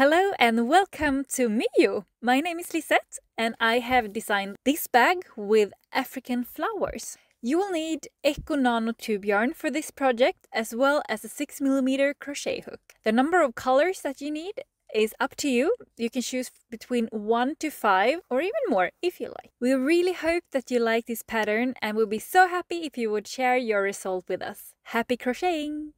Hello and welcome to MYO! My name is Lisette and I have designed this bag with African flowers. You will need EKO Nano tube yarn for this project as well as a 6mm crochet hook. The number of colors that you need is up to you. You can choose between 1 to 5 or even more if you like. We really hope that you like this pattern and we'll be so happy if you would share your result with us. Happy crocheting!